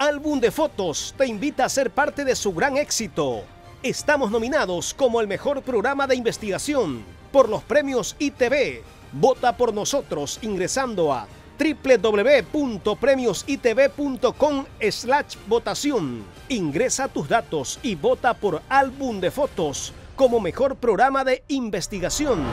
Álbum de Fotos te invita a ser parte de su gran éxito. Estamos nominados como el mejor programa de investigación por los premios ITV. Vota por nosotros ingresando a www.premiositv.com slash votación. Ingresa tus datos y vota por Álbum de Fotos como mejor programa de investigación.